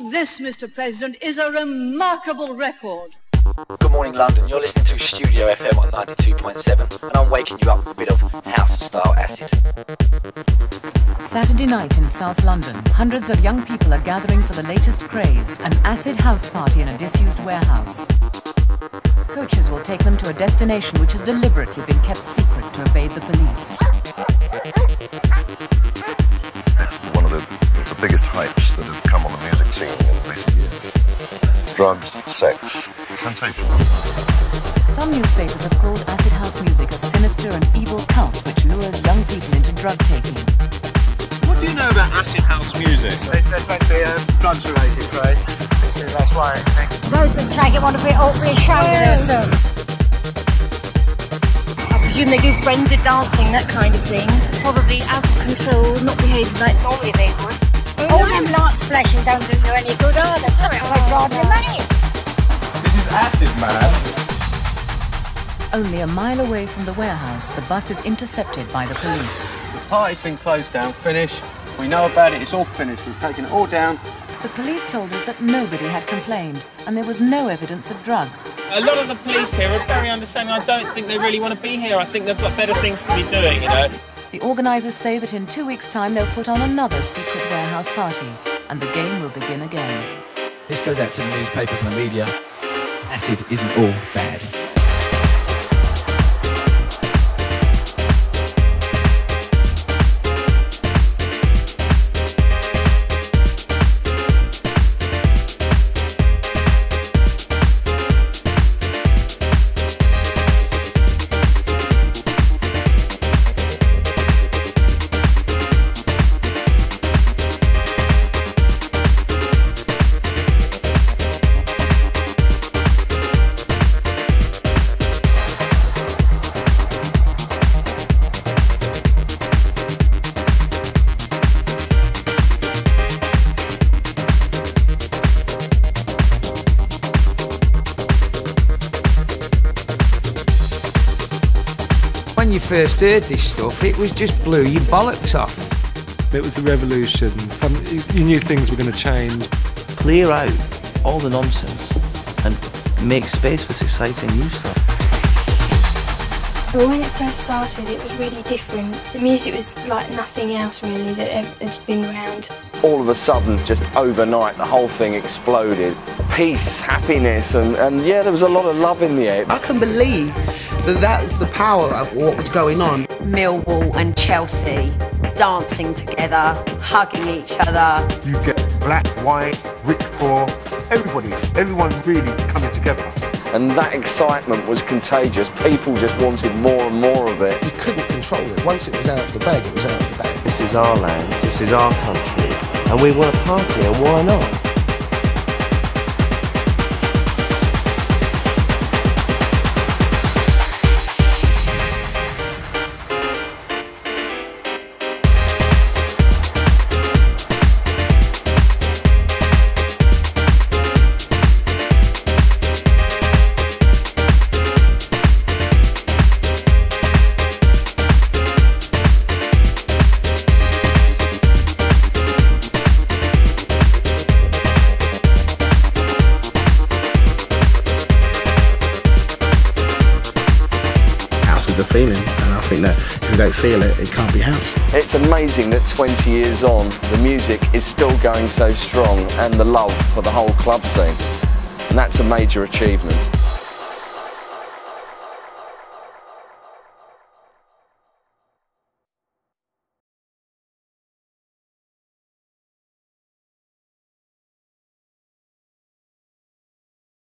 This, Mr. President, is a remarkable record. Good morning, London. You're listening to Studio FM on 92.7, and I'm waking you up with a bit of house-style acid. Saturday night in South London, hundreds of young people are gathering for the latest craze, an acid house party in a disused warehouse. Coaches will take them to a destination which has deliberately been kept secret to evade the police. The, the biggest hypes that have come on the music scene in recent years. Drugs, sex, sensational. Some newspapers have called acid house music a sinister and evil cult which lures young people into drug taking. What do you know about acid house music? There's, there's meant uh, a drugs related craze. That's why I think. Those that take it want to be awfully ashamed of themselves. I presume they do frenzied dancing, that kind of thing. Probably out of control, not behaving like normally they would. All them lights flashing don't do you any good either. Sorry, I'm driving you mad. This is acid, man. Only a mile away from the warehouse, the bus is intercepted by the police. The party's been closed down, finished. We know about it, it's all finished. We've taken it all down. The police told us that nobody had complained and there was no evidence of drugs. A lot of the police here are very understanding. I don't think they really want to be here. I think they've got better things to be doing, you know. The organisers say that in two weeks' time they'll put on another secret warehouse party and the game will begin again. This goes out to the newspapers and the media. Acid isn't all bad. You first heard this stuff, it was just blew your bollocks off. It was a revolution. Some, you knew things were going to change. Clear out all the nonsense and make space for exciting new stuff. Well, when it first started, it was really different. The music was like nothing else really that had been around. All of a sudden, just overnight, the whole thing exploded. Peace, happiness, and, and yeah, there was a lot of love in the air. I can believe that that was the power of what was going on. Millwall and Chelsea dancing together, hugging each other. You get black, white, rich, poor, everybody, everyone really coming together. And that excitement was contagious. People just wanted more and more of it. You couldn't control it. Once it was out of the bag, it was out of the bag. This is our land, this is our country, and we want to party, and why not? Feeling, and I think that if you don't feel it, it can't be house. It's amazing that 20 years on, the music is still going so strong and the love for the whole club scene. And that's a major achievement.